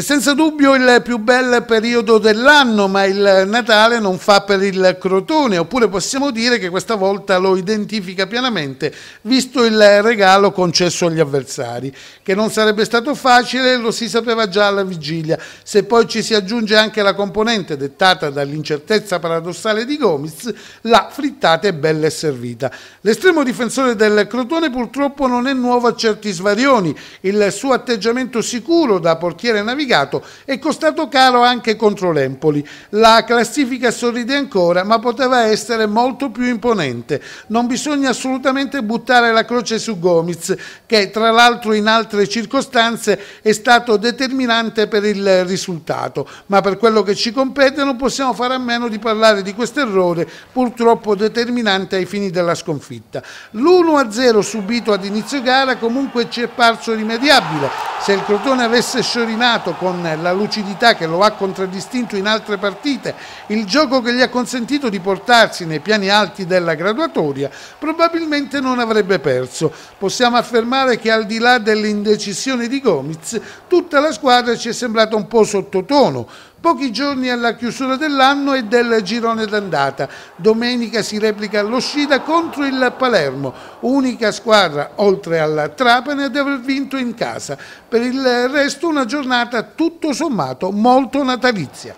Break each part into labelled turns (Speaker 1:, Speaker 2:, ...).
Speaker 1: È senza dubbio il più bel periodo dell'anno, ma il Natale non fa per il Crotone, oppure possiamo dire che questa volta lo identifica pienamente, visto il regalo concesso agli avversari. Che non sarebbe stato facile lo si sapeva già alla vigilia, se poi ci si aggiunge anche la componente dettata dall'incertezza paradossale di Gomis, la frittata è bella e servita. L'estremo difensore del Crotone purtroppo non è nuovo a certi svarioni, il suo atteggiamento sicuro da portiere navigato navigato è costato caro anche contro l'Empoli. La classifica sorride ancora, ma poteva essere molto più imponente. Non bisogna assolutamente buttare la croce su Gomiz, che tra l'altro in altre circostanze è stato determinante per il risultato, ma per quello che ci compete non possiamo fare a meno di parlare di questo errore purtroppo determinante ai fini della sconfitta. L'1-0 subito ad inizio gara comunque ci è parso rimediabile. Se il Crotone avesse sciorinato con la lucidità che lo ha contraddistinto in altre partite, il gioco che gli ha consentito di portarsi nei piani alti della graduatoria, probabilmente non avrebbe perso. Possiamo affermare che al di là dell'indecisione di Gomiz, tutta la squadra ci è sembrata un po' sottotono, Pochi giorni alla chiusura dell'anno e del girone d'andata. Domenica si replica l'uscita contro il Palermo, unica squadra oltre al Trapani ad aver vinto in casa. Per il resto una giornata tutto sommato molto natalizia.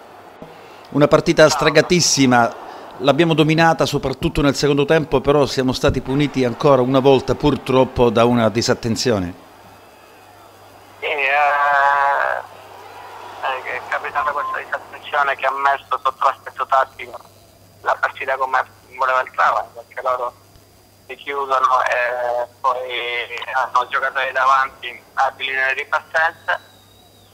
Speaker 2: Una partita stragatissima, l'abbiamo dominata soprattutto nel secondo tempo, però siamo stati puniti ancora una volta purtroppo da una disattenzione.
Speaker 3: capitata questa disattenzione che ha messo sotto l'aspetto tattico la partita come voleva il Trava, perché loro si chiudono e poi hanno giocatori davanti abili nelle ripartenze,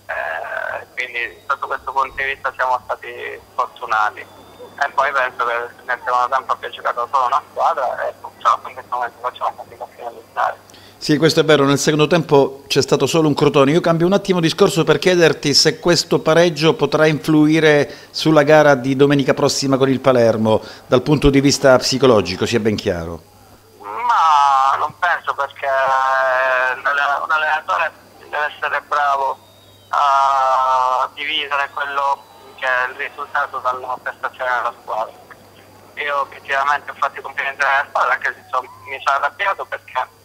Speaker 3: eh, quindi sotto questo punto di vista siamo stati fortunati. E poi penso che nel secondo tempo abbia giocato solo una squadra e purtroppo in questo momento facciamo fatica a finalizzare.
Speaker 2: Sì, questo è vero, nel secondo tempo c'è stato solo un crotone. Io cambio un attimo discorso per chiederti se questo pareggio potrà influire sulla gara di domenica prossima con il Palermo dal punto di vista psicologico, sia ben chiaro.
Speaker 3: Ma non penso perché un allenatore deve essere bravo a dividere quello che è il risultato dalla prestazione della squadra. Io obiettivamente ho fatto i complimenti alla squadra anche se mi sono arrabbiato perché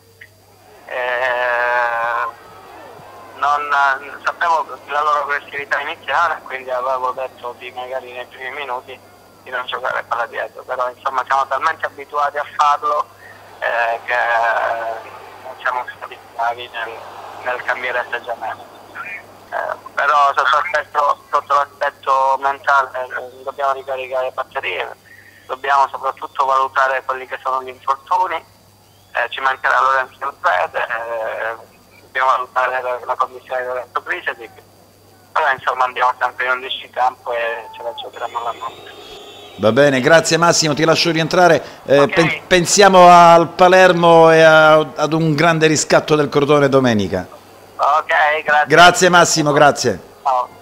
Speaker 3: eh, non, sapevo la loro aggressività iniziale, quindi avevo detto di magari nei primi minuti di non giocare palla dietro, però insomma siamo talmente abituati a farlo eh, che non siamo stati bravi nel, nel cambiare atteggiamento. Eh, però sotto l'aspetto, mentale eh, dobbiamo ricaricare le batterie, dobbiamo soprattutto valutare quelli che sono gli infortuni eh, ci mancherà Lorenzo Alfrede, eh, dobbiamo valutare la, la commissione di Lorenzo Prisedic, però insomma andiamo sempre in 11 in campo e ce la giocheremo la notte.
Speaker 2: Va bene, grazie Massimo, ti lascio rientrare. Eh, okay. pen pensiamo al Palermo e a, ad un grande riscatto del Crotone domenica.
Speaker 3: Ok, grazie.
Speaker 2: Grazie Massimo, grazie.
Speaker 3: Ciao.